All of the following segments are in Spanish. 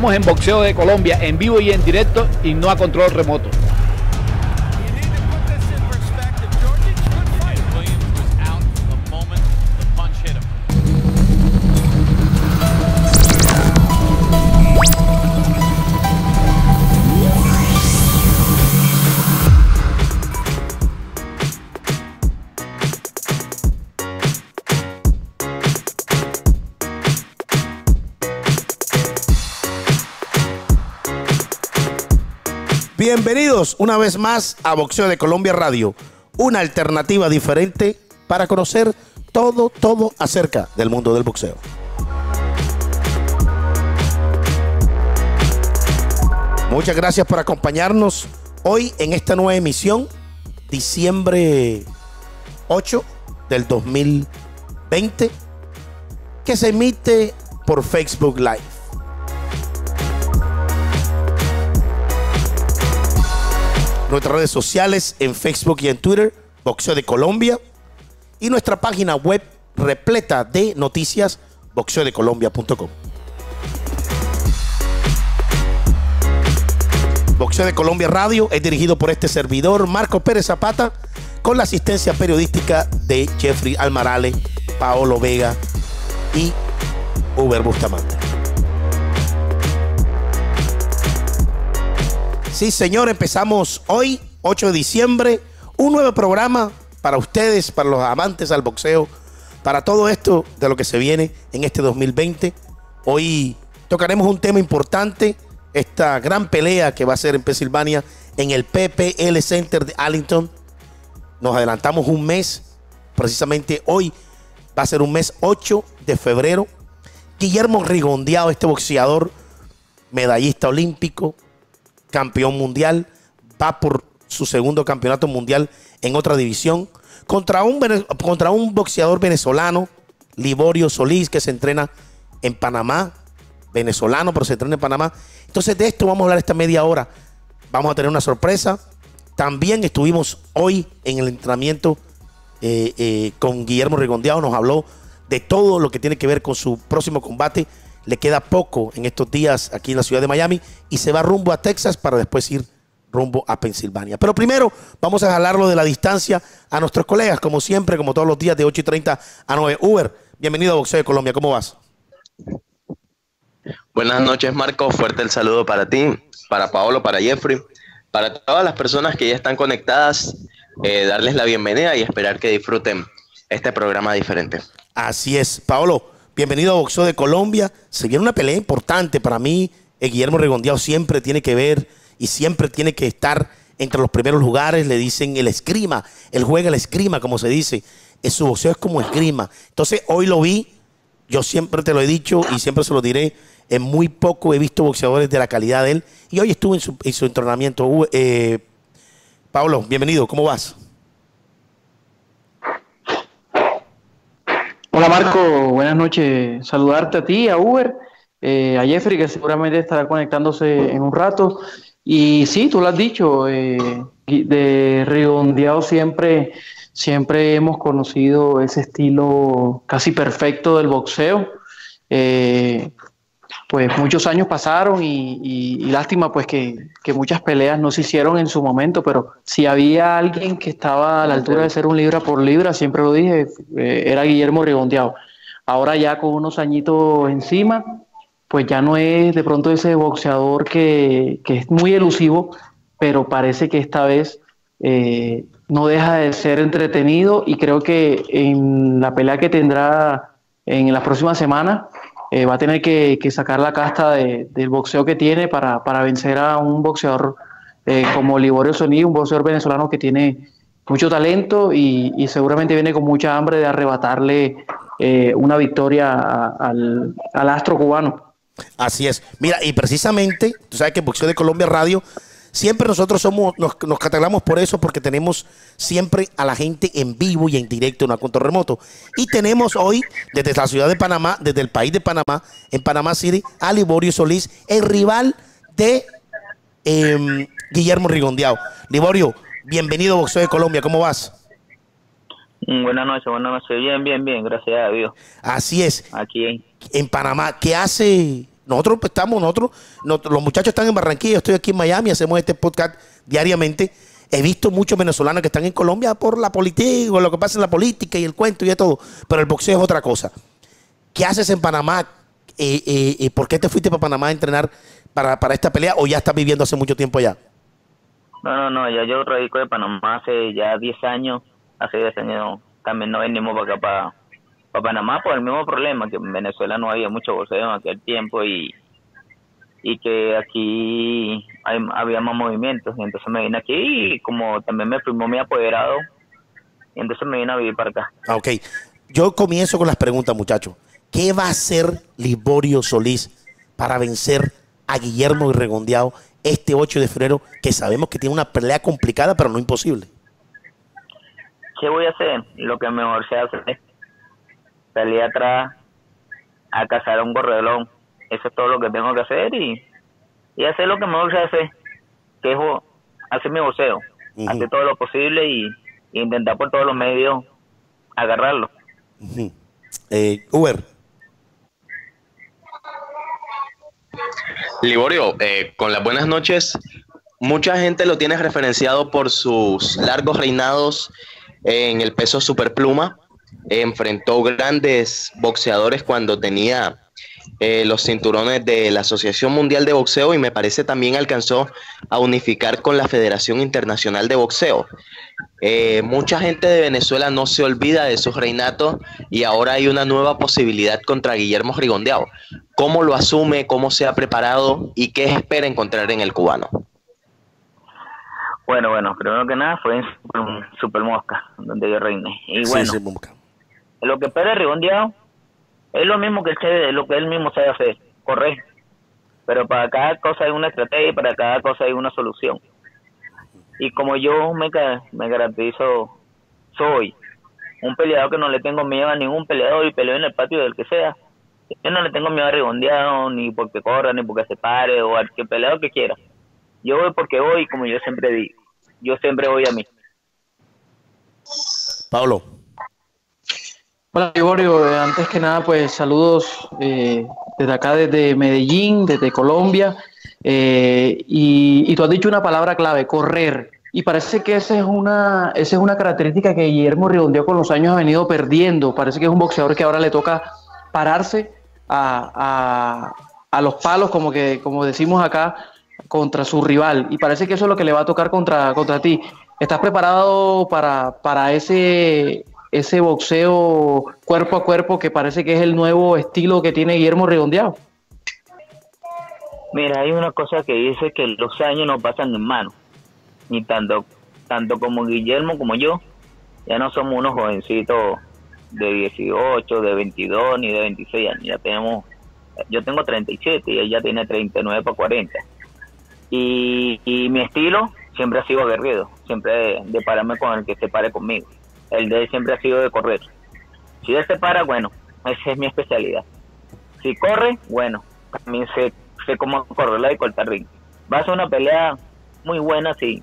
Estamos en Boxeo de Colombia, en vivo y en directo y no a control remoto. Bienvenidos una vez más a Boxeo de Colombia Radio, una alternativa diferente para conocer todo, todo acerca del mundo del boxeo. Muchas gracias por acompañarnos hoy en esta nueva emisión, diciembre 8 del 2020, que se emite por Facebook Live. Nuestras redes sociales en Facebook y en Twitter, Boxeo de Colombia, y nuestra página web repleta de noticias, boxeodecolombia.com. Boxeo de Colombia Radio es dirigido por este servidor, Marco Pérez Zapata, con la asistencia periodística de Jeffrey Almarale, Paolo Vega y Uber Bustamante. Sí, señor, empezamos hoy, 8 de diciembre, un nuevo programa para ustedes, para los amantes al boxeo, para todo esto de lo que se viene en este 2020. Hoy tocaremos un tema importante, esta gran pelea que va a ser en Pensilvania, en el PPL Center de Arlington. Nos adelantamos un mes, precisamente hoy va a ser un mes 8 de febrero. Guillermo Rigondeado, este boxeador, medallista olímpico, campeón mundial, va por su segundo campeonato mundial en otra división, contra un, contra un boxeador venezolano, Liborio Solís, que se entrena en Panamá, venezolano, pero se entrena en Panamá. Entonces de esto vamos a hablar esta media hora. Vamos a tener una sorpresa. También estuvimos hoy en el entrenamiento eh, eh, con Guillermo Rigondeado, nos habló de todo lo que tiene que ver con su próximo combate le queda poco en estos días aquí en la ciudad de Miami y se va rumbo a Texas para después ir rumbo a Pensilvania. Pero primero vamos a jalarlo de la distancia a nuestros colegas, como siempre, como todos los días de 8 y 30 a 9. Uber, bienvenido a Boxeo de Colombia, ¿cómo vas? Buenas noches, Marco. Fuerte el saludo para ti, para Paolo, para Jeffrey, para todas las personas que ya están conectadas, eh, darles la bienvenida y esperar que disfruten este programa diferente. Así es, Paolo. Bienvenido a Boxeo de Colombia. Se viene una pelea importante para mí. El eh, Guillermo Regondeado siempre tiene que ver y siempre tiene que estar entre los primeros lugares. Le dicen el esgrima. Él juega el esgrima, como se dice. Es, su boxeo es como esgrima. Entonces, hoy lo vi. Yo siempre te lo he dicho y siempre se lo diré. En muy poco he visto boxeadores de la calidad de él. Y hoy estuve en su, en su entrenamiento. Eh, Pablo, bienvenido. ¿Cómo vas? Hola Marco, buenas noches. Saludarte a ti, a Uber, eh, a Jeffrey, que seguramente estará conectándose en un rato. Y sí, tú lo has dicho, eh, de redondeado siempre, siempre hemos conocido ese estilo casi perfecto del boxeo. Eh, pues muchos años pasaron y, lástima pues que, muchas peleas no se hicieron en su momento, pero si había alguien que estaba a la altura de ser un libra por libra, siempre lo dije, eh, era Guillermo Rigondeado. Ahora ya con unos añitos encima, pues ya no es de pronto ese boxeador que, es muy elusivo, pero parece que esta vez eh, no deja de ser entretenido y creo que en la pelea que tendrá en las próximas semanas, eh, va a tener que, sacar la casta del boxeo que tiene para, vencer a un boxeador eh, como Liborio Soní, un boxeador venezolano que tiene mucho talento y, seguramente viene con mucha hambre de arrebatarle eh, una victoria al, al astro cubano. Así es. Mira, y precisamente, tú sabes que Boxeo de Colombia Radio Siempre nosotros somos, nos, nos catalogamos por eso, porque tenemos siempre a la gente en vivo y en directo en un control remoto. Y tenemos hoy, desde la ciudad de Panamá, desde el país de Panamá, en Panamá City, a Liborio Solís, el rival de em, Guillermo Rigondeado. Liborio, bienvenido a Boxeo de Colombia, ¿cómo vas? Mm, buenas noches, buenas noches. Bien, bien, bien, gracias a Dios. Así es. Aquí en Panamá. ¿Qué hace Nosotros pues, estamos, nosotros, nos- los muchachos están en Barranquilla, estoy aquí en Miami, hacemos este podcast diariamente. He visto muchos venezolanos que están en Colombia por la política, lo que pasa en la política y el cuento y todo. Pero el boxeo es otra cosa. ¿Qué haces en Panamá? Eh, eh, eh, ¿Por qué te fuiste para Panamá a entrenar para, para esta pelea o ya estás viviendo hace mucho tiempo allá? No, no, no, ya yo radico de Panamá hace ya 10 años. Hace 10 años también no venimos para acá, para, para Panamá, por el mismo problema, que en Venezuela no había mucho boxeo en aquel tiempo y, y que aquí hay- había más movimientos. Y entonces me vine aquí y como también me firmó mi apoderado, y entonces me vine a vivir para acá. Ah, Ok. Yo comienzo con las preguntas, muchachos. ¿Qué va a hacer Liborio Solís para vencer a Guillermo Regondeado este 8 de febrero, que sabemos que tiene una pelea complicada, pero no imposible? ¿Qué voy a hacer? Lo que mejor se hace. Salir atrás a cazar a un correlón. Eso es todo lo que tengo que hacer y, y hacer lo que mejor se hace, que es hacer mi boxeo. Ujú. Hacer todo lo posible y, y intentar por todos los medios agarrarlo. Eh, Uber, Liborio, eh, con las buenas noches, mucha gente lo tiene referenciado por sus largos reinados en el peso superpluma. Enfrentó grandes boxeadores cuando tenía eh, los cinturones de la Asociación Mundial de Boxeo y me parece también alcanzó a unificar con la Federación Internacional de Boxeo. Eh, mucha gente de Venezuela no se olvida de sus reinatos y ahora hay una nueva posibilidad contra Guillermo Rigondeado. ¿Cómo lo asume? ¿Cómo se ha preparado? ¿Y qué espera encontrar en el cubano? Bueno, bueno, primero que nada fue en Super, Super Mosca, donde yo reiné. Y Sí, bueno, sí. Lo que espera Rigondeado es lo mismo que él lo que él mismo sabe hacer, correr. Pero para cada cosa hay una estrategia y para cada cosa hay una solución. Y como yo me, me caracterizo, soy un peleador que no le tengo miedo a ningún peleador y peleo en el patio del que sea. Yo no le tengo miedo a Rigondeado, ni porque corra, ni porque se pare, o al que peleador que quiera. Yo voy porque voy, como yo siempre digo. Yo siempre voy a mí. Pablo. Hola, Gregorio. Eh, Antes que nada, pues saludos eh, desde acá, desde Medellín, desde Colombia. Eh, y, tú has dicho una palabra clave, correr. Y parece que esa es una, esa es una característica que Guillermo Rigondeaux con los años ha venido perdiendo. Parece que es un boxeador que ahora le toca pararse a, a- a los palos, como, que, como decimos acá, contra su rival. Y parece que eso es lo que le va a tocar contra, contra ti. ¿Estás preparado para, para ese, ese boxeo cuerpo a cuerpo que parece que es el nuevo estilo que tiene Guillermo Redondeado? Mira, hay una cosa que dice que los años no pasan en mano. Ni tanto, tanto como Guillermo como yo, ya no somos unos jovencitos de 18, de 22 ni de 26 años. Ya tenemos, yo tengo 37 y ella tiene 39 para 40. Y, y mi estilo siempre ha sido aguerrido, siempre de pararme con el que se pare conmigo. El de él siempre ha sido de correr. Si él se para, bueno, esa es mi especialidad. Si corre, bueno, también sé, sé cómo correrla y cortar ring. Va a ser una pelea muy buena si,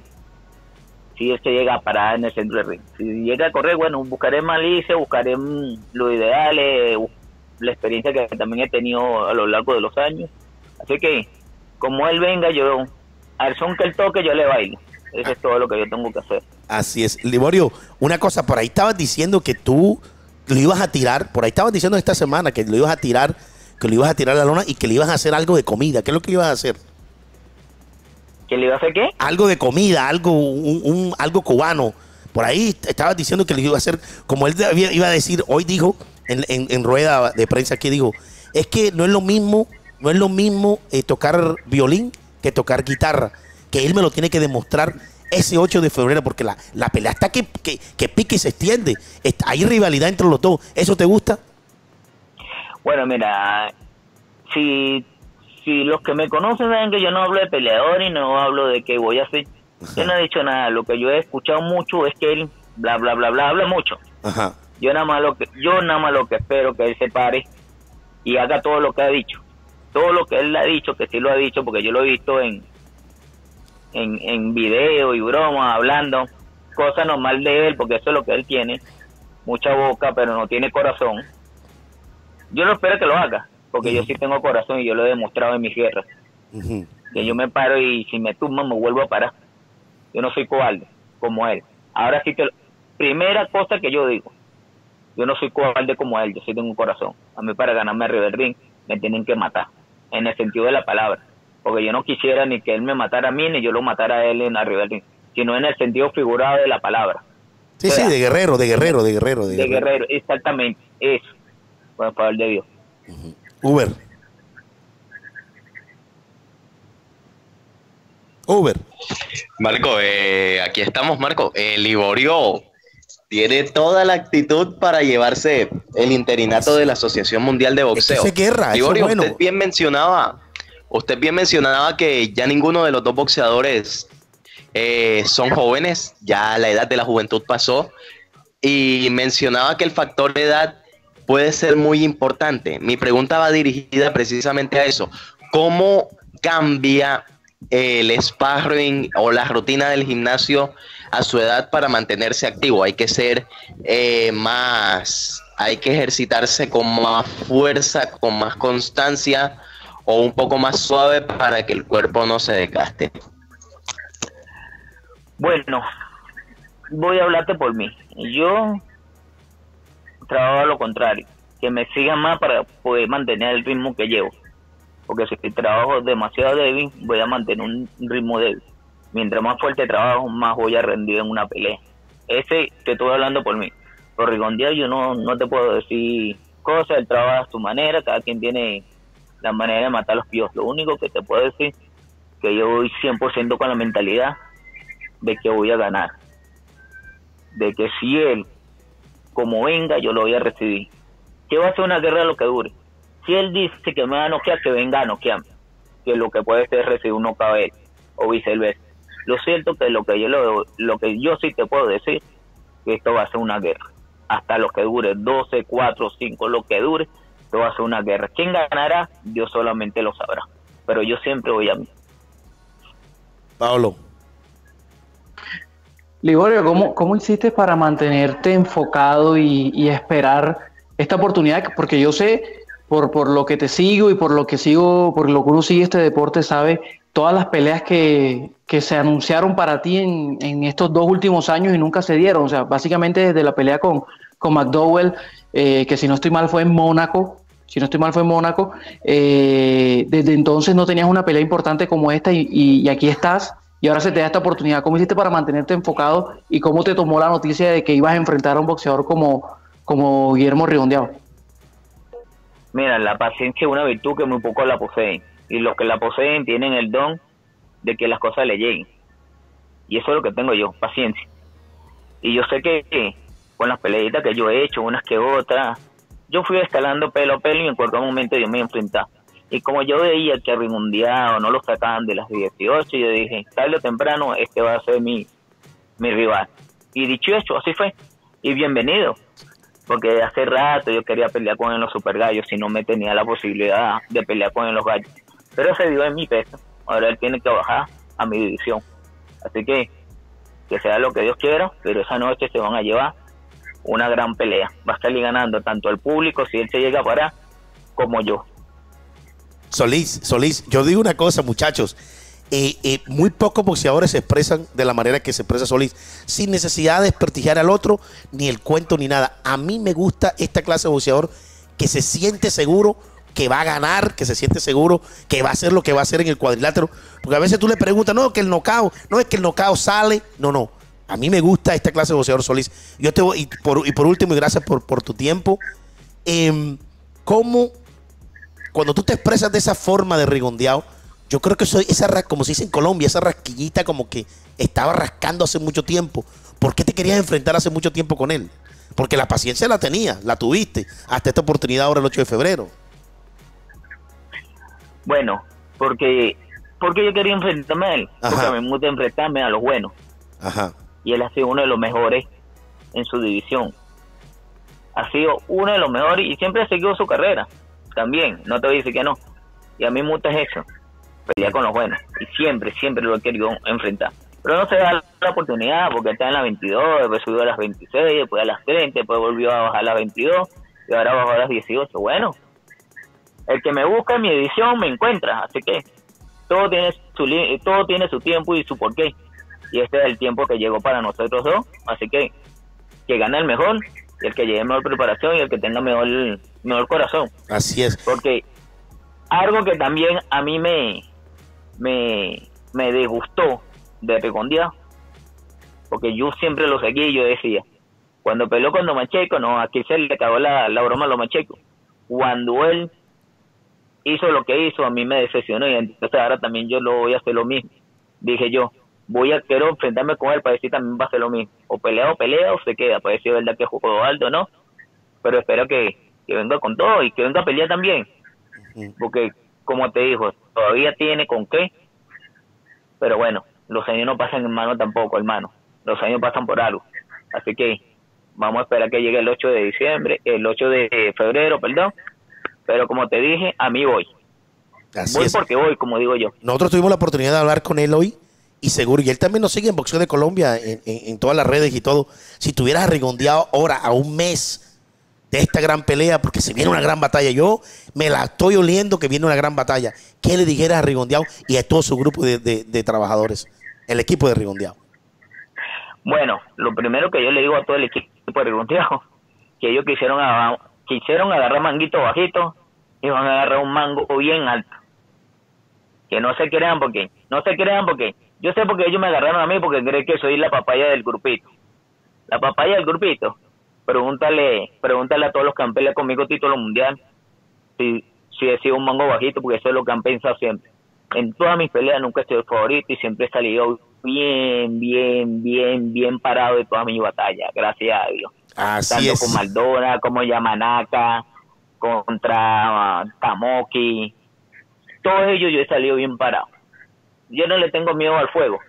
si él se llega a parar en el centro del ring. Si llega a correr, bueno, buscaré malicia, buscaré mm, lo ideal, eh, la experiencia que también he tenido a lo largo de los años. Así que, como él venga, yo, al son que él toque, yo le bailo. Eso es todo lo que yo tengo que hacer. Así es. Liborio, una cosa, por ahí estabas diciendo que tú lo ibas a tirar, por ahí estabas diciendo esta semana que lo ibas a tirar, que lo ibas a tirar a la lona y que le ibas a hacer algo de comida. ¿Qué es lo que ibas a hacer? ¿Que le iba a hacer qué? Algo de comida, algo, un, un- algo cubano. Por ahí estabas diciendo que le iba a hacer, como él iba a decir, hoy dijo en, en- en rueda de prensa que dijo, es que no es lo mismo, no es lo mismo eh, tocar violín que tocar guitarra, que él me lo tiene que demostrar ese 8 de febrero, porque la, la pelea está que, que, que pique y se extiende. Está- hay rivalidad entre los dos. ¿Eso te gusta? Bueno, mira, si, si los que me conocen saben que yo no hablo de peleador y no hablo de qué voy a hacer, yo no he dicho nada. Lo que yo he escuchado mucho es que él, bla, bla, bla, bla, habla mucho. Ajá. Yo nada más lo que, yo nada más lo que espero que él se pare y haga todo lo que ha dicho. Todo lo que él ha dicho, que sí lo ha dicho, porque yo lo he visto en, en, en video y broma, hablando, cosa normal de él, porque eso es lo que él tiene, mucha boca, pero no tiene corazón. Yo lo espero que lo haga, porque yo sí tengo corazón y yo lo he demostrado en mis guerras. Que yo me paro y si me tumban me vuelvo a parar. Yo no soy cobarde como él. Ahora sí que, primera cosa que yo digo, yo no soy cobarde como él, yo sí tengo un corazón. A mí para ganarme a River Ring me tienen que matar, en el sentido de la palabra. Porque yo no quisiera ni que él me matara a mí ni yo lo matara a él en la River Ring, sino en el sentido figurado de la palabra. Sí, sí, de guerrero, de guerrero, de guerrero, de De guerrero. guerrero, exactamente, eso. Por favor de Dios. Uber. Uber. Marco, eh, aquí estamos, Marco. El Liborio tiene toda la actitud para llevarse el interinato de la Asociación Mundial de Boxeo. es guerra, es Liborio, bueno. usted bien mencionaba, usted bien mencionaba que ya ninguno de los dos boxeadores eh, son jóvenes, ya la edad de la juventud pasó, y mencionaba que el factor de edad puede ser muy importante. Mi pregunta va dirigida precisamente a eso. ¿Cómo cambia el sparring o la rutina del gimnasio a su edad para mantenerse activo? Hay que ser eh, más, hay que ejercitarse con más fuerza, con más constancia o un poco más suave para que el cuerpo no se desgaste. Bueno, voy a hablarte por mí. Yo trabajo a lo contrario, que me sigan más para poder mantener el ritmo que llevo. Porque si trabajo demasiado débil, voy a mantener un ritmo débil. Mientras más fuerte trabajo, más voy a rendir en una pelea. Ese te estoy hablando por mí. Por Rigondeado yo no, no te puedo decir cosas, él trabaja a su manera, cada quien tiene la manera de matar los píos. Lo único que te puedo decir que yo voy 100% con la mentalidad de que voy a ganar. De que si él, como venga, yo lo voy a recibir. Que va a ser una guerra lo que dure. Si él dice que me va a noquear, que venga a noquearme. Que lo que puede ser recibir un a él, o viceversa. Lo cierto que lo que yo lo, lo que yo sí te puedo decir, que esto va a ser una guerra. Hasta lo que dure, 12, 4, 5, lo que dure, esto va a ser una guerra. ¿Quién ganará? Dios solamente lo sabrá. Pero yo siempre voy a mí. Pablo. Liborio, ¿cómo, ¿cómo hiciste para mantenerte enfocado y, y esperar esta oportunidad? Porque yo sé, por, por lo que te sigo y por lo que sigo, por lo que uno sigue este deporte, sabe todas las peleas que, que se anunciaron para ti en, en estos dos últimos años y nunca se dieron. O sea, básicamente desde la pelea con, con McDowell, eh, que si no estoy mal fue en Mónaco, si no estoy mal fue en Mónaco, eh, desde entonces no tenías una pelea importante como esta y, aquí estás y ahora se te da esta oportunidad. ¿Cómo hiciste para mantenerte enfocado y cómo te tomó la noticia de que ibas a enfrentar a un boxeador como, como Guillermo Rigondeado? Mira, la paciencia es una virtud que muy pocos la poseen. Y los que la poseen tienen el don de que las cosas le lleguen. Y eso es lo que tengo yo, paciencia. Y yo sé que con las peleitas que yo he hecho, unas que otras, yo fui escalando pelo a pelo y en cualquier momento yo me enfrentaba. Y como yo veía que a Rimundiado no lo sacaban de las 18, yo dije, tarde o temprano este va a ser mi, mi rival. Y dicho hecho, así fue. Y bienvenido porque hace rato yo quería pelear con él los super gallos si no me tenía la posibilidad de pelear con él los gallos. Pero se dio en mi peso. Ahora él tiene que bajar a mi división. Así que que sea lo que Dios quiera, pero esa noche se van a llevar una gran pelea. Va a salir ganando tanto el público si él se llega a parar como yo. Solís, Solís, yo digo una cosa, muchachos. Eh, eh, muy pocos boxeadores se expresan de la manera que se expresa Solís, sin necesidad de desprestigiar al otro, ni el cuento, ni nada. A mí me gusta esta clase de boxeador que se siente seguro que va a ganar, que se siente seguro que va a hacer lo que va a hacer en el cuadrilátero. Porque a veces tú le preguntas, no, que el nocao, no es que el nocao sale. No, no. A mí me gusta esta clase de boxeador Solís. Yo te voy, y por, y por último, y gracias por, por tu tiempo. em, ¿Cómo cuando tú te expresas de esa forma de rigondeado, yo creo que soy esa, como se dice en Colombia, esa rasquillita como que estaba rascando hace mucho tiempo. ¿Por qué te querías enfrentar hace mucho tiempo con él? Porque la paciencia la tenías, la tuviste, hasta esta oportunidad ahora el 8 de febrero. Bueno, porque porque yo quería enfrentarme a él. Ajá. Porque me gusta enfrentarme a los buenos. Ajá. Y él ha sido uno de los mejores en su división. Ha sido uno de los mejores y siempre ha seguido su carrera. También, no te voy a decir que no. Y a mí me gusta eso, pelear con los buenos. Y siempre, siempre lo he querido enfrentar. Pero no se da la oportunidad porque está en la 22, después subió a las 26, después a las 30, después volvió a bajar a las 22 y ahora bajó a las 18. Bueno, el que me busca en mi edición me encuentra, así que todo tiene su todo tiene su tiempo y su porqué. Y este es el tiempo que llegó para nosotros dos, así que que gane el mejor, y el que lleve mejor preparación y el que tenga mejor mejor corazón, Así es. porque algo que también a mí me me me disgustó de Rigondeado, porque yo siempre lo seguí y yo decía, cuando peleó con Lomacheco, no, aquí se le acabó la, la broma a Lomacheco. Cuando él hizo lo que hizo, a mí me decepcionó y entonces ahora también yo lo voy a hacer lo mismo. Dije yo, voy a quiero enfrentarme con él para decir también va a hacer lo mismo. O pelea o pelea o se queda, para decir verdad que jugó alto, ¿no? Pero espero que, que venga con todo y que venga a pelear también. Porque, como te dijo, todavía tiene con qué. Pero bueno, los años no pasan en mano tampoco, hermano. Los años pasan por algo. Así que vamos a esperar que llegue el 8 de diciembre, el 8 de febrero, perdón. Pero como te dije, a mí voy. Así voy es. porque voy, como digo yo. Nosotros tuvimos la oportunidad de hablar con él hoy y seguro, y él también nos sigue en Boxeo de Colombia, en, en- todas las redes y todo. Si tuvieras arregondeado ahora a un mes de esta gran pelea, porque se viene una gran batalla, yo me la estoy oliendo que viene una gran batalla. ¿Qué le dijeras a Rigondeado y a todo su grupo de, de- trabajadores, el equipo de Rigondeado? Bueno, lo primero que yo le digo a todo el equipo de Rigondeado, que ellos quisieron, aga- quisieron agarrar manguito bajito y van a agarrar un mango bien alto. Que no se crean porque, no se crean porque, yo sé porque ellos me agarraron a mí porque creen que soy la papaya del grupito. La papaya del grupito. Pregúntale, pregúntale a todos los que han peleado conmigo título mundial si, si he sido un mango bajito porque eso es lo que han pensado siempre. En todas mis peleas nunca he sido el favorito y siempre he salido bien, bien, bien, bien parado de todas mis batallas, gracias a Dios. Así Tanto es. con Maldona, como Yamanaka, contra ah, Tamoki, todos ellos yo he salido bien parado. Yo no le tengo miedo al fuego.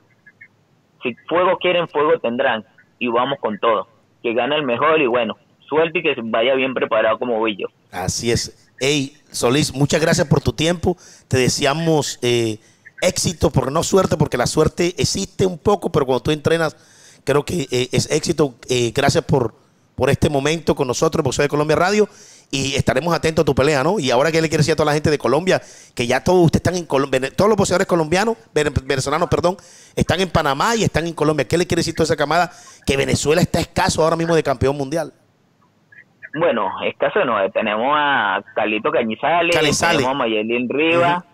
Si fuego quieren, fuego tendrán. Y vamos con todo. Que gane el mejor y bueno, suerte y que vaya bien preparado como yo. Así es. Hey, Solís, muchas gracias por tu tiempo. Te deseamos eh, éxito, porque no suerte, porque la suerte existe un poco, pero cuando tú entrenas, creo que eh, es éxito. Eh, gracias por, por este momento con nosotros, Boxeo de Colombia Radio, y estaremos atentos a tu pelea, ¿no? Y ahora, ¿qué le quiere decir a toda la gente de Colombia? Que ya todos ustedes están en Colombia, todos los boxeadores colombianos, vene- venezolanos, perdón, están en Panamá y están en Colombia. ¿Qué le quiere decir a toda esa camada? Que Venezuela está escaso ahora mismo de campeón mundial. Bueno, es caso no, eh, tenemos a Carlito Cañizales, tenemos a Mayelín Rivas,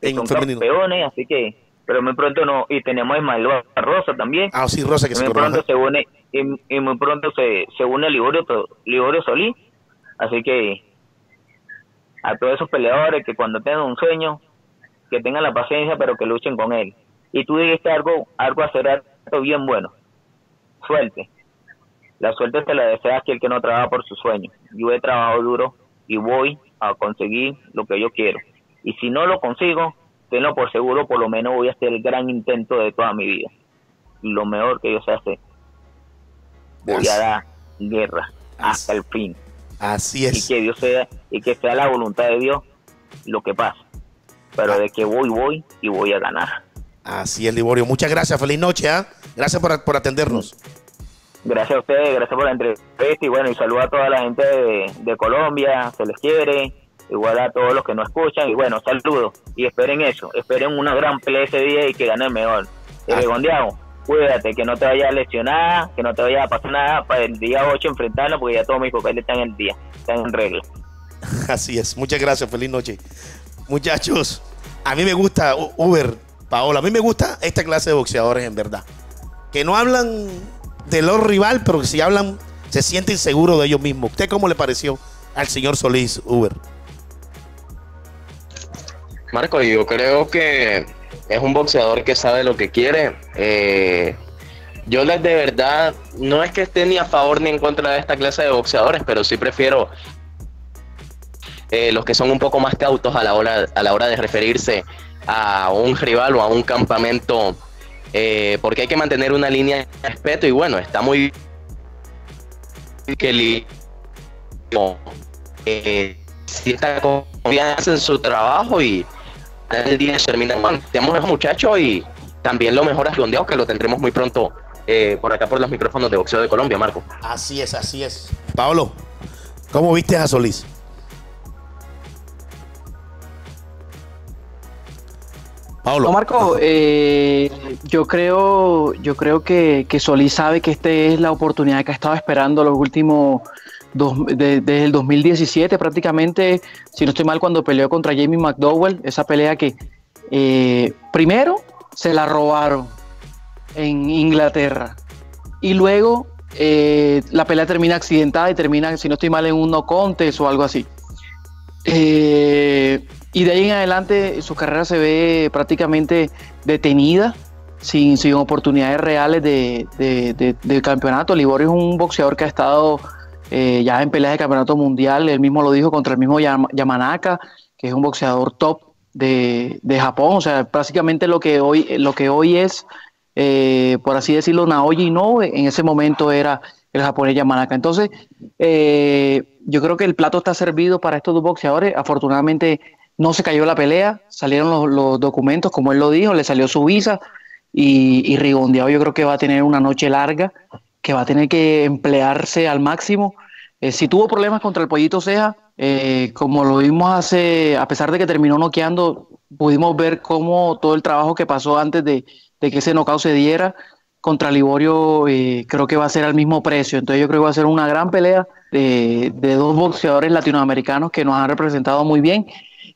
que son femenino. campeones, así que, pero muy pronto no, y tenemos a Ismael Barrosa también, Ah, sí, Rosa, que y se muy coronó. pronto se une, y, y muy pronto se, se une Liborio, To- Liborio Solís, así que a todos esos peleadores que cuando tengan un sueño, que tengan la paciencia, pero que luchen con él. Y tú dijiste algo, algo hacer algo bien bueno, suerte. La suerte te la desea que el que no trabaja por su sueño. Yo he trabajado duro y voy a conseguir lo que yo quiero. Y si no lo consigo, tenlo por seguro, por lo menos voy a hacer el gran intento de toda mi vida. Lo mejor que yo sé hacer. Voy a dar guerra hasta el fin. Así Y es. que Dios sea, y que sea la voluntad de Dios lo que pasa. Pero de que voy, voy y voy a ganar. Así es, Liborio. Muchas gracias. Feliz noche. ¿ah? Gracias por, por atendernos. Gracias a ustedes, gracias por la entrevista y bueno, y saludo a toda la gente de, de Colombia, se les quiere, igual a todos los que nos escuchan y bueno, saludos y esperen eso, esperen una gran pelea ese día y que gane el mejor. Y Ah. Cuídate, que no te vayas a lesionar, que no te vaya a pasar nada para el día 8 enfrentarlo porque ya todos mis papeles están en el día, están en regla. Así es. Muchas gracias. Feliz noche. Muchachos, a mí me gusta Uber, Paola. A mí me gusta esta clase de boxeadores, en verdad. Que no hablan de los rival, pero que si hablan, se sienten seguros de ellos mismos. ¿Usted cómo le pareció al señor Solís, Uber? Marco, yo creo que es un boxeador que sabe lo que quiere. Eh, yo les de verdad, no es que esté ni a favor ni en contra de esta clase de boxeadores, pero sí prefiero eh, los que son un poco más cautos a la hora, a la hora de referirse a un rival o a un campamento, eh, porque hay que mantener una línea de respeto y bueno, está muy que eh, cierta confianza en su trabajo y final del día determinan, bueno, tenemos a muchachos y también lo mejor redondeado que lo tendremos muy pronto eh, por acá por los micrófonos de boxeo de Colombia, Marco. Así es, así es. Pablo, ¿cómo viste a Solís? Pablo. Marco, eh, yo creo, yo creo que, que Solís sabe que esta es la oportunidad que ha estado esperando los últimos desde el 2017 prácticamente, si no estoy mal, cuando peleó contra Jamie McDowell, esa pelea que eh, primero se la robaron en Inglaterra y luego eh, la pelea termina accidentada y termina, si no estoy mal, en un no contest o algo así. Eh, y de ahí en adelante su carrera se ve prácticamente detenida, sin, sin oportunidades reales de- de campeonato. Liborio es un boxeador que ha estado eh, ya en peleas de campeonato mundial, él mismo lo dijo contra el mismo Yam- Yamanaka, que es un boxeador top de, de Japón. O sea, prácticamente lo que hoy, lo que hoy es, eh, por así decirlo, Naoya no en ese momento era el japonés Yamanaka. Entonces, eh, yo creo que el plato está servido para estos dos boxeadores. Afortunadamente no se cayó la pelea, salieron los, los documentos, como él lo dijo, le salió su visa y, y Rigondeado yo creo que va a tener una noche larga, que va a tener que emplearse al máximo. Eh, si tuvo problemas contra el Pollito Ceja, eh, como lo vimos hace, a pesar de que terminó noqueando, pudimos ver cómo todo el trabajo que pasó antes de, que ese knockout se diera contra Liborio, eh, creo que va a ser al mismo precio. Entonces yo creo que va a ser una gran pelea de, dos boxeadores latinoamericanos que nos han representado muy bien.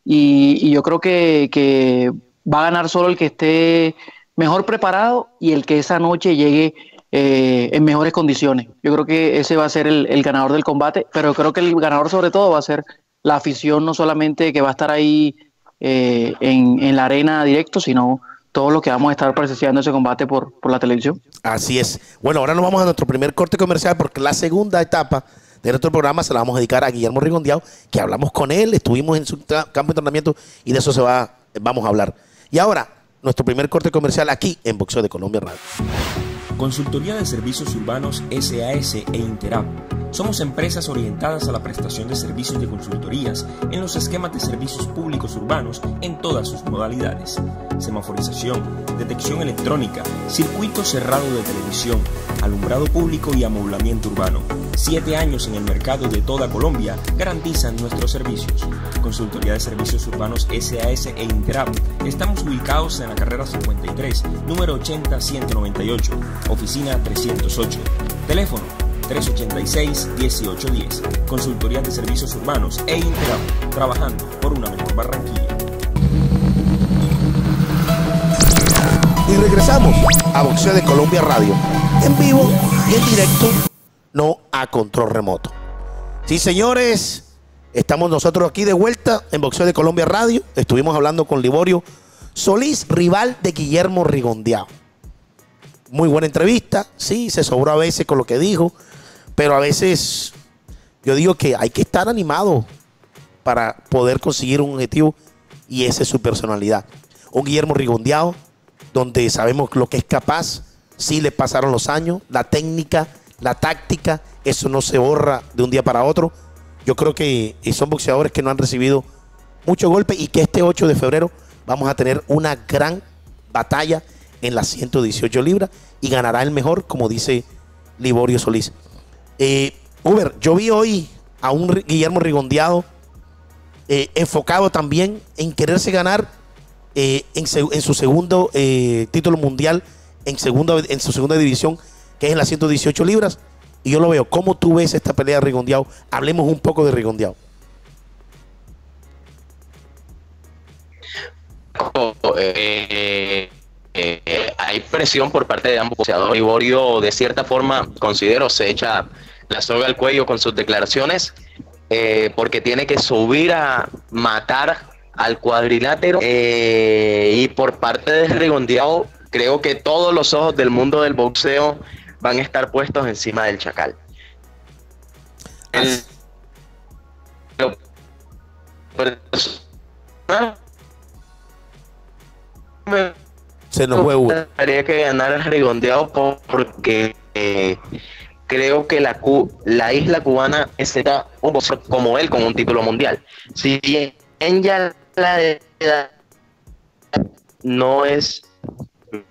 Y, yo creo que va a ganar solo el que esté mejor preparado y el que esa noche llegue eh, en mejores condiciones. Yo creo que ese va a ser el, ganador del combate, pero creo que el ganador sobre todo va a ser la afición, no solamente que va a estar ahí eh, en, la arena directo, sino todos los que vamos a estar presenciando ese combate por, la televisión. Así es. Bueno, ahora nos vamos a nuestro primer corte comercial porque la segunda etapa de nuestro programa se la vamos a dedicar a Guillermo Rigondeado, que hablamos con él, estuvimos en su campo de entrenamiento y de eso se va, vamos a hablar. Y ahora, nuestro primer corte comercial aquí en Boxeo de Colombia Radio. Consultoría de Servicios Urbanos SAS e Interap. Somos empresas orientadas a la prestación de servicios de consultorías en los esquemas de servicios públicos urbanos en todas sus modalidades. Semaforización, detección electrónica, circuito cerrado de televisión, alumbrado público y amoblamiento urbano. Siete años en el mercado de toda Colombia garantizan nuestros servicios. Consultoría de Servicios Urbanos SAS e Interap. Estamos ubicados en la carrera 53, número 80-198, oficina 308. Teléfono 386-1810. Consultoría de Servicios Urbanos e Interap. Trabajando por una mejor Barranquilla. Y regresamos a Boxeo de Colombia Radio. En vivo y en directo, no a control remoto. Sí, señores, estamos nosotros aquí de vuelta en Boxeo de Colombia Radio. Estuvimos hablando con Liborio Solís, rival de Guillermo Rigondeado. Muy buena entrevista, sí, se sobró a veces con lo que dijo, pero a veces yo digo que hay que estar animado para poder conseguir un objetivo y esa es su personalidad. Un Guillermo Rigondeado, donde sabemos lo que es capaz, sí le pasaron los años, la técnica, la táctica, eso no se borra de un día para otro. Yo creo que son boxeadores que no han recibido mucho golpe y que este 8 de febrero vamos a tener una gran batalla en las 118 libras y ganará el mejor, como dice Liborio Solís. Eh, Uber, yo vi hoy a un Guillermo Rigondeado eh, enfocado también en quererse ganar eh, en, su segundo título mundial, en, segunda, en su segunda división, que es en las 118 libras. Y yo lo veo. ¿Cómo tú ves esta pelea de Rigondeado? Hablemos un poco de Rigondeado. eh, eh, hay presión por parte de ambos boxeadores. Liborio, de cierta forma, considero, se echa la soga al cuello con sus declaraciones, eh, porque tiene que subir a matar al cuadrilátero. Eh, y por parte de Rigondeado, creo que todos los ojos del mundo del boxeo van a estar puestos encima del chacal. El- lo personal, me Se nos fue Uber. gustaría que ganara Rigondeado por- porque eh, creo que la Cu- la isla cubana necesita un boxeador como él con un título mundial. Si bien ya la edad no es...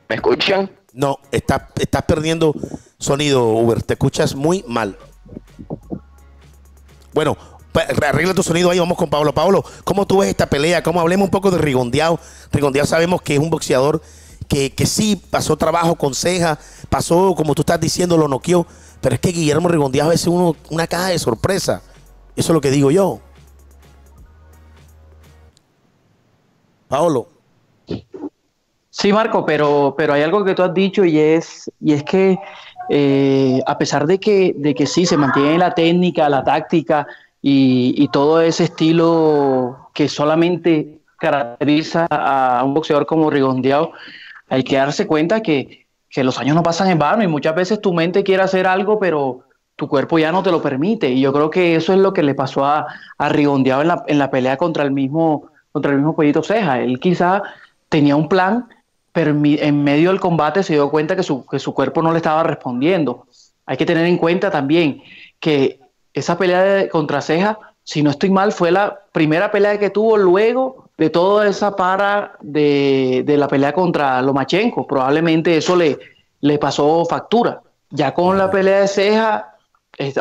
¿Me escuchan? No, estás, estás perdiendo sonido, Uber. Te escuchas muy mal. Bueno, arregla tu sonido ahí, vamos con Pablo. Pablo, ¿cómo tú ves esta pelea? ¿Cómo hablemos un poco de Rigondeado? Rigondeado sabemos que es un boxeador que, que sí pasó trabajo con ceja, pasó, como tú estás diciendo, lo noqueó. Pero es que Guillermo Rigondeado a veces uno, una caja de sorpresa. Eso es lo que digo yo. Pablo. Sí, Marco, pero, pero hay algo que tú has dicho y es, y es que eh, a pesar de que, de que sí se mantiene la técnica, la táctica y, y todo ese estilo que solamente caracteriza a un boxeador como Rigondeado, hay que darse cuenta que, que los años no pasan en vano y muchas veces tu mente quiere hacer algo, pero tu cuerpo ya no te lo permite. Y yo creo que eso es lo que le pasó a, a Rigondeado en la, en la pelea contra el mismo, contra el mismo Pollito Ceja. Él quizá tenía un plan, pero en medio del combate se dio cuenta que su, que su cuerpo no le estaba respondiendo. Hay que tener en cuenta también que esa pelea de, contra Ceja, si no estoy mal, fue la primera pelea que tuvo luego de toda esa para de, de la pelea contra Lomachenko. Probablemente eso le, le pasó factura. Ya con la pelea de Ceja,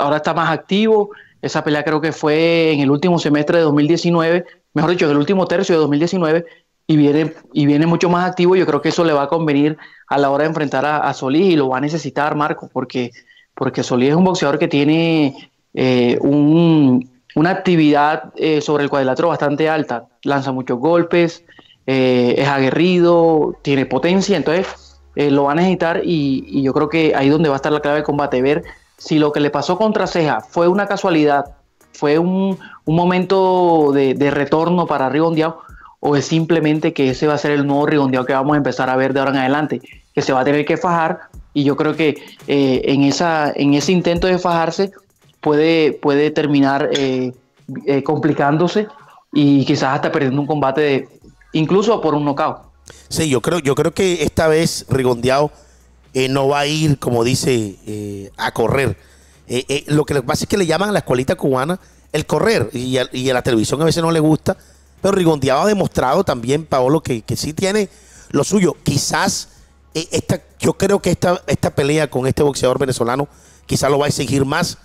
ahora está más activo. Esa pelea creo que fue en el último semestre de 2019, mejor dicho, en el último tercio de 2019, y viene, y viene mucho más activo. Yo creo que eso le va a convenir a la hora de enfrentar a, a Solís y lo va a necesitar, Marco, porque, porque Solís es un boxeador que tiene eh, un, una actividad eh, sobre el cuadrilátero bastante alta. Lanza muchos golpes, eh, es aguerrido, tiene potencia, entonces eh, lo va a necesitar y, yo creo que ahí donde va a estar la clave del combate, ver si lo que le pasó contra Ceja fue una casualidad, fue un, un momento de, de, retorno para Rigondeado o es simplemente que ese va a ser el nuevo Rigondeado que vamos a empezar a ver de ahora en adelante, que se va a tener que fajar y yo creo que en, esa, en ese intento de fajarse puede, puede terminar eh, eh, complicándose y quizás hasta perdiendo un combate incluso por un knockout. Sí, yo creo, yo creo que esta vez Rigondeado eh, no va a ir, como dice, eh, a correr. Eh, lo que pasa es que le llaman a la escuelita cubana el correr y a, y a la televisión a veces no le gusta, pero Rigondeado ha demostrado también, Paolo, que, que sí tiene lo suyo. Quizás esta, yo creo que esta, esta pelea con este boxeador venezolano quizás lo va a exigir más.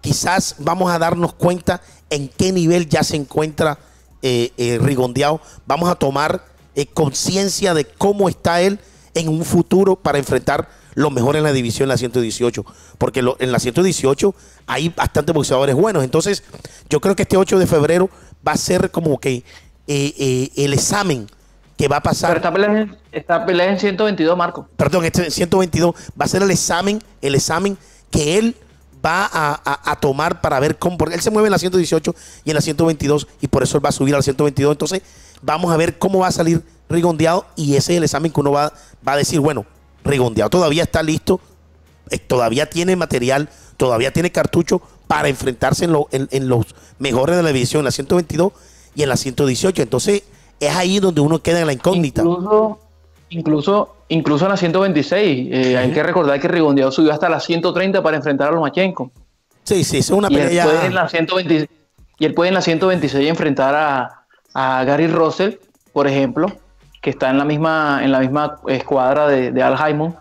Quizás vamos a darnos cuenta en qué nivel ya se encuentra eh, eh, Rigondeado. Vamos a tomar eh, conciencia de cómo está él en un futuro para enfrentar lo mejor en la división, la 118. Porque lo, en la 118 hay bastantes boxeadores buenos. Entonces, yo creo que este 8 de febrero va a ser como que eh, el examen que va a pasar. Pero esta pelea, en- esta pelea en 122, Marco. Perdón, este 122 va a ser el examen, el examen que él va a, a- tomar para ver cómo. Porque él se mueve en la 118 y en la 122 y por eso él va a subir a la 122. Entonces, vamos a ver cómo va a salir Rigondeado y ese es el examen que uno va, va a decir, bueno, Rigondeado todavía está listo, eh, todavía tiene material, todavía tiene cartucho para enfrentarse en, en- en los mejores de la división, en la 122 y en la 118. Entonces, es ahí donde uno queda en la incógnita. Incluso, incluso, incluso en la 126. eh, Hay que recordar que Rigondeado subió hasta la 130 para enfrentar a Lomachenko. Sí, sí, es una Y él, pelea. puede en la 120 y él puede en la 126 enfrentar a, a Gary Russell, por ejemplo, que está en la misma, en la misma escuadra de, de Al Haymon,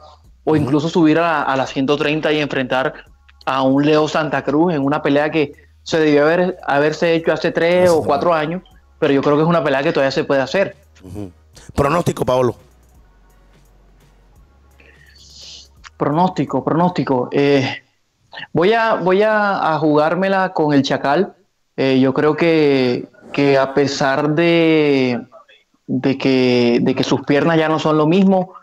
o incluso subir a, a la 130 y enfrentar a un Leo Santa Cruz en una pelea que se debió haber, haberse hecho hace tres o cuatro años, pero yo creo que es una pelea que todavía se puede hacer. Pronóstico, Paolo. Pronóstico, pronóstico. Eh, voy a, voy a, jugármela con el Chacal. Eh, yo creo que, que a pesar de, de, que, de que sus piernas ya no son lo mismo,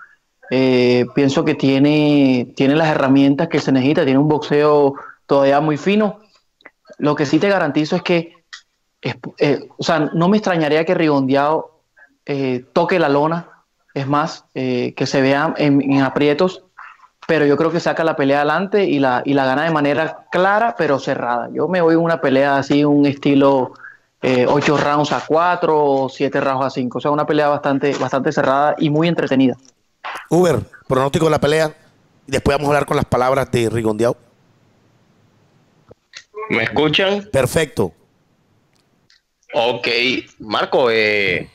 eh, pienso que tiene, tiene las herramientas que se necesita, tiene un boxeo todavía muy fino. Lo que sí te garantizo es que, o sea, no me extrañaría que Rigondeado toque la lona, es más, que se vea en aprietos, pero yo creo que saca la pelea adelante y la, y la gana de manera clara pero cerrada. Yo me voy en una pelea así, un estilo 8 rounds a 4 o 7 rounds a 5, o sea, una pelea bastante, bastante cerrada y muy entretenida. Uber, pronóstico de la pelea. Y después vamos a hablar con las palabras de Rigondeado. ¿Me escuchan? Perfecto. Ok, Marco, eh,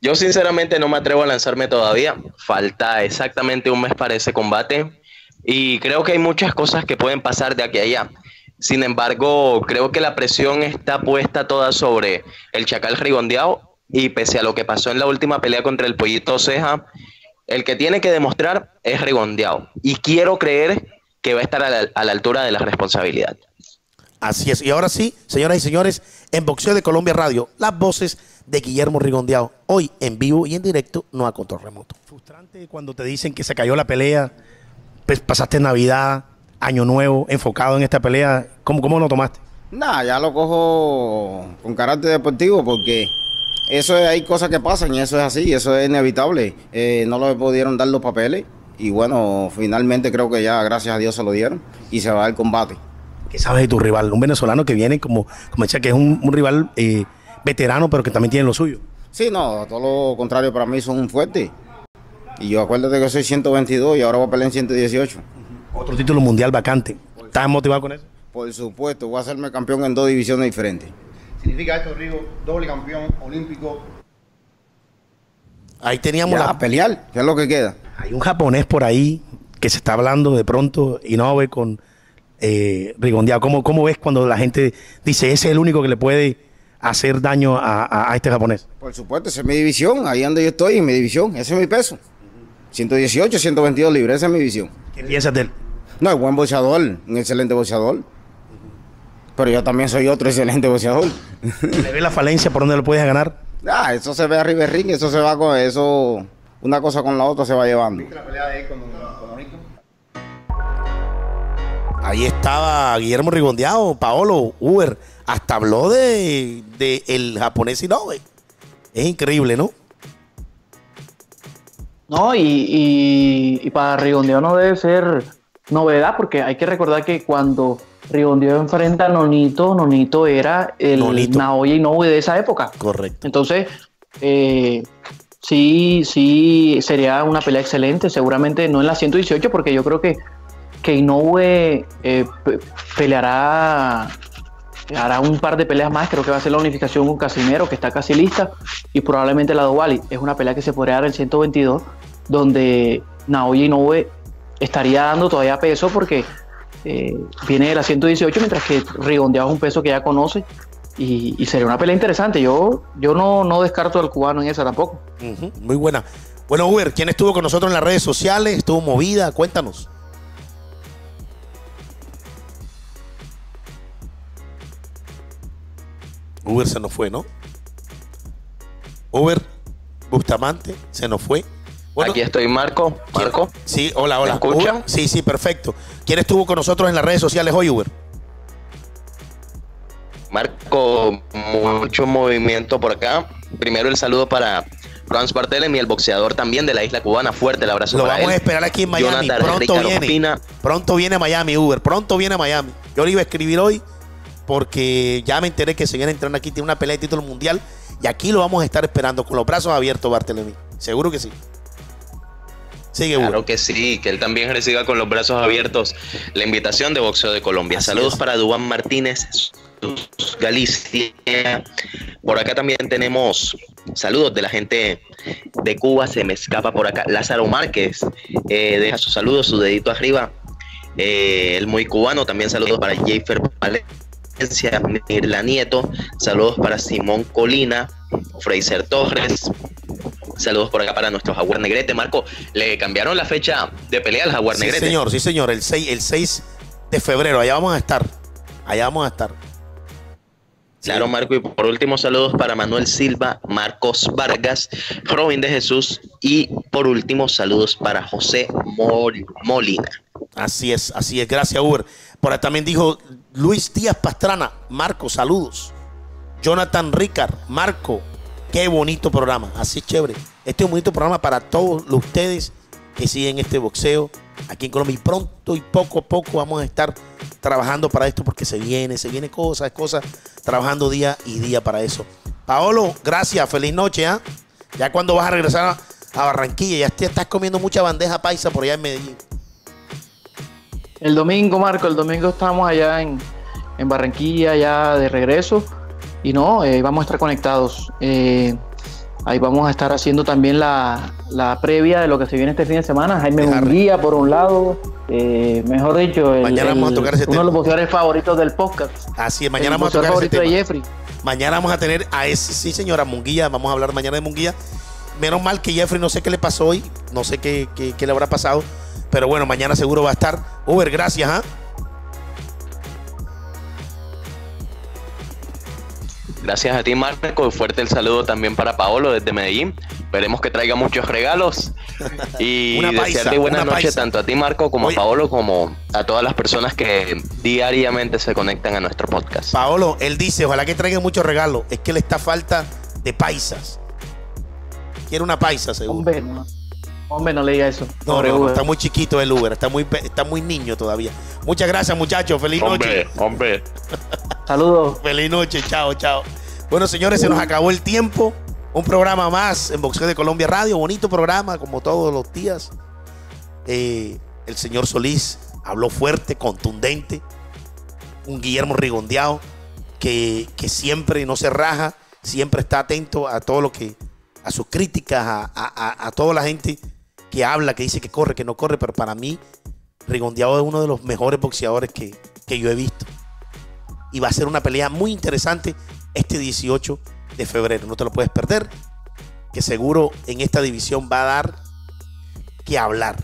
yo sinceramente no me atrevo a lanzarme todavía. Falta exactamente un mes para ese combate y creo que hay muchas cosas que pueden pasar de aquí a allá. Sin embargo, creo que la presión está puesta toda sobre el Chacal Rigondeado y pese a lo que pasó en la última pelea contra el Pollito Ceja, el que tiene que demostrar es Rigondeado. Y quiero creer que va a estar a la, a la altura de la responsabilidad. Así es. Y ahora sí, señoras y señores, en Boxeo de Colombia Radio, las voces de Guillermo Rigondeado. Hoy en vivo y en directo, no a control remoto. Frustrante cuando te dicen que se cayó la pelea, pues pasaste Navidad, Año Nuevo, enfocado en esta pelea. ¿Cómo, cómo lo tomaste? Nada, ya lo cojo con carácter deportivo porque eso es- hay cosas que pasan y eso es así, eso es inevitable. Eh, no le pudieron dar los papeles y bueno, finalmente creo que ya, gracias a Dios, se lo dieron y se va al combate. ¿Qué sabes de tu rival? Un venezolano que viene como, como decía, que es un, un rival eh, veterano, pero que también tiene lo suyo. Sí, no, todo lo contrario para mí son fuertes. Y yo acuérdate que soy 122 y ahora voy a pelear en 118. Otro título mundial vacante. ¿Estás motivado con eso? Por supuesto, voy a hacerme campeón en dos divisiones diferentes. Significa esto, Rigo, doble campeón olímpico. Ahí teníamos Ya, la, a pelear, ¿qué es lo que queda? Hay un japonés por ahí que se está hablando de pronto y no ve con eh, Rigondeado. ¿Cómo, ¿Cómo ves cuando la gente dice ese es el único que le puede hacer daño a, a- a este japonés? Por supuesto, esa es mi división, ahí donde yo estoy, en mi división, ese es mi peso. 118, 122 libras, esa es mi división. ¿Qué piensas de él? No, es buen boxeador, un excelente boxeador. Pero yo también soy otro excelente boxeador. ¿Le ves la falencia por donde lo puedes ganar? ah, eso se ve arriba del ring, eso se va con eso, una cosa con la otra se va llevando. La pelea de él con, con Nonito. Ahí estaba Guillermo Rigondeado, Paolo, Uber. Hasta habló de, de el japonés Inoue. Es increíble, ¿no? No, y, y, y para Rigondeo no debe ser novedad, porque hay que recordar que cuando Rigondeo enfrenta a Nonito, Nonito era el Nonito. Naoya Inoue de esa época. Correcto. Entonces, eh, sí, sí, sería una pelea excelente. Seguramente no en la 118, porque yo creo que, que Inoue eh, pe- peleará, hará un par de peleas más. Creo que va a ser la unificación con Casimero, que está casi lista, y probablemente la Dovali. Es una pelea que se podría dar en 122, donde Naoya Inoue estaría dando todavía peso porque eh, viene de la 118, mientras que Rigondeado es un peso que ya conoce y, sería una pelea interesante. Yo, yo no, no descarto al cubano en esa tampoco. Ujú, Muy buena. Bueno, Uber, ¿quién estuvo con nosotros en las redes sociales? ¿Estuvo movida? Cuéntanos. Uber se nos fue, ¿no? Uber Bustamante se nos fue. Bueno, Aquí estoy, Marco. ¿quién- Marco. Sí, hola, hola. ¿Me escuchan? Sí, sí, perfecto. ¿Quién estuvo con nosotros en las redes sociales hoy, Uber? Marco, mucho movimiento por acá. Primero el saludo para Franz Barthelemy, el boxeador también de la isla cubana. Fuerte el abrazo Lo para vamos él. a esperar aquí en Miami. Jonathan Pronto Ricardo viene. Pina. Pronto viene a Miami, Uber. Pronto viene a Miami. Yo le iba a escribir hoy porque ya me enteré que se viene entrando aquí. Tiene una pelea de título mundial. Y aquí lo vamos a estar esperando con los brazos abiertos, Bartelemy. Seguro que sí. Sigue. Claro que sí, que él también reciba con los brazos abiertos la invitación de Boxeo de Colombia. Así Saludos es. para Dubán Martínez, Galicia. Por acá también tenemos saludos de la gente de Cuba, se me escapa por acá. Lázaro Márquez, eh, deja sus saludos, su dedito arriba. Eh, el muy cubano, también saludos para Jayfer Valencia, Mirla Nieto, saludos para Simón Colina, Fraser Torres, Saludos por acá para nuestro Jaguar Negrete. Marco, le cambiaron la fecha de pelea al Jaguar Sí, Negrete. señor, sí, señor. El 6, el 6 de febrero. Allá vamos a estar. Allá vamos a estar. Claro, Sí. Marco. Y por último, saludos para Manuel Silva, Marcos Vargas, Robin de Jesús. Y por último, saludos para José Mol- Molina. Así es, así es. Gracias, Uber. Por ahí también dijo Luis Díaz Pastrana. Marco, saludos. Jonathan Ricard, Marco, qué bonito programa. Así chévere. Este es un bonito programa para todos ustedes que siguen este boxeo aquí en Colombia. Y pronto y poco a poco vamos a estar trabajando para esto porque se viene, se viene cosas, cosas, trabajando día y día para eso. Paolo, gracias, feliz noche. ¿ah? Ya cuando vas a regresar a, Barranquilla, ya te estás comiendo mucha bandeja paisa por allá en Medellín. El domingo, Marco, el domingo estamos allá en Barranquilla, ya de regreso. Y no, eh, vamos a estar conectados. Eh, ahí vamos a estar haciendo también la, la previa de lo que se viene este fin de semana. Jaime Munguía, por un lado, Eh, mejor dicho, el- Mañana vamos a tocar ese uno tema. de los boxeadores favoritos del podcast. Así es, mañana el vamos a tocar ese tema. de Jeffrey. Mañana vamos a tener a ese, sí señora, Munguía, vamos a hablar mañana de Munguía. Menos mal que Jeffrey no sé qué le pasó hoy, no sé qué, qué- qué le habrá pasado, pero bueno, mañana seguro va a estar. Uber, gracias, ¿ah? Gracias a ti, Marco. Fuerte el saludo también para Paolo desde Medellín. Esperemos que traiga muchos regalos. Y paisa, desearte buenas noches paisa. tanto a ti, Marco, como Oye. a Paolo, como a todas las personas que diariamente se conectan a nuestro podcast. Paolo, él dice, ojalá que traigan muchos regalos, es que le está falta de paisas. Quiere una paisa, seguro. Hombre, no. Hombre, no le diga eso. No, no, está muy chiquito el Uber, está muy, pe- está muy niño todavía. Muchas gracias, muchachos. Feliz noche. hombre. Saludos. Feliz noche, chao, chao. Bueno, señores, se nos acabó el tiempo. Un programa más en Boxeo de Colombia Radio. Bonito programa, como todos los días. Eh, el señor Solís habló fuerte, contundente. Un Guillermo Rigondeado que, siempre no se raja, siempre está atento a todo lo que, a sus críticas, a, a- a- a toda la gente que habla, que dice que corre, que no corre. Pero para mí, Rigondeado es uno de los mejores boxeadores que, que yo he visto y va a ser una pelea muy interesante este 18 de febrero. No te lo puedes perder, que seguro en esta división va a dar que hablar.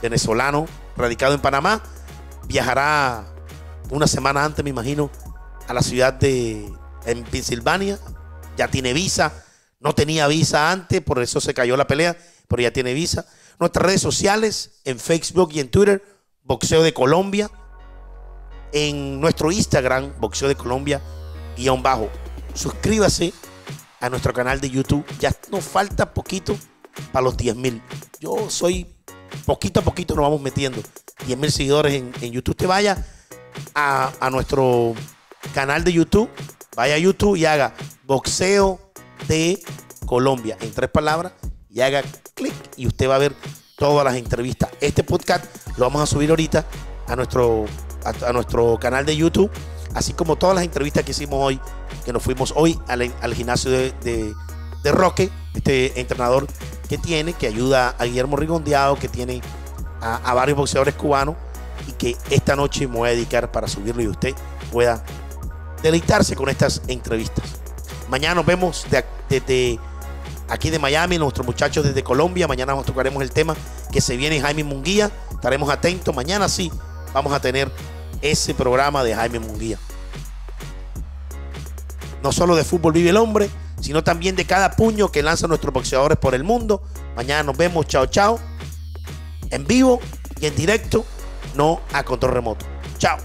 Venezolano, radicado en Panamá, viajará una semana antes, me imagino, a la ciudad de en Pensilvania. Ya tiene visa, no tenía visa antes, por eso se cayó la pelea, pero ya tiene visa. Nuestras redes sociales, en Facebook y en Twitter, Boxeo de Colombia en nuestro Instagram, Boxeo de Colombia, guion bajo. Suscríbase a nuestro canal de YouTube. Ya nos falta poquito para los 10 mil. Yo soy, poquito a poquito nos vamos metiendo. 10 mil seguidores en, en YouTube. Te vaya a, nuestro canal de YouTube. Vaya a YouTube y haga Boxeo de Colombia en tres palabras y haga clic y usted va a ver todas las entrevistas. Este podcast lo vamos a subir ahorita a nuestro, a nuestro canal de YouTube, así como todas las entrevistas que hicimos hoy, que nos fuimos hoy al, gimnasio de, Roque, este entrenador que tiene, que ayuda a Guillermo Rigondeado, que tiene a, varios boxeadores cubanos y que esta noche me voy a dedicar para subirlo y usted pueda deleitarse con estas entrevistas. Mañana nos vemos de- desde aquí de Miami, nuestros muchachos desde Colombia. Mañana nos tocaremos el tema que se viene Jaime Munguía. Estaremos atentos. Mañana sí vamos a tener ese programa de Jaime Munguía. No solo de fútbol vive el hombre, sino también de cada puño que lanzan nuestros boxeadores por el mundo. Mañana nos vemos. Chao, chao. En vivo y en directo, no a control remoto. Chao.